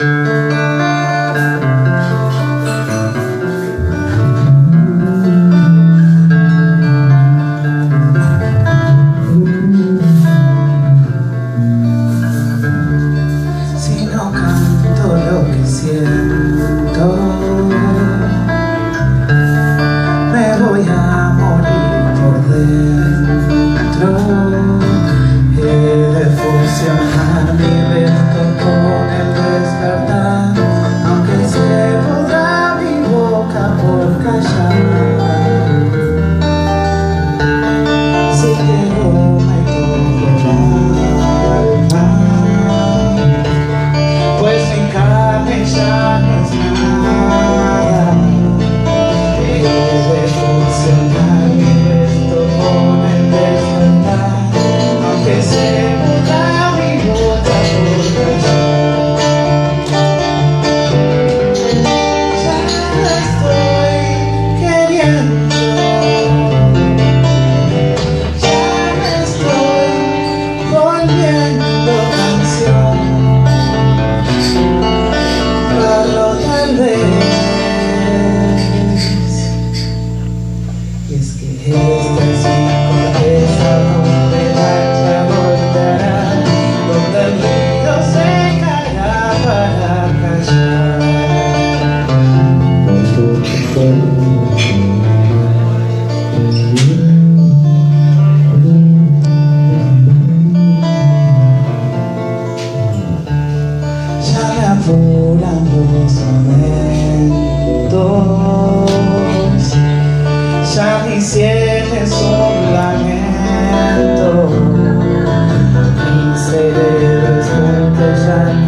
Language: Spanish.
Música shines los lamentos Ya ni cienes son lamentos Mi cerebro es ya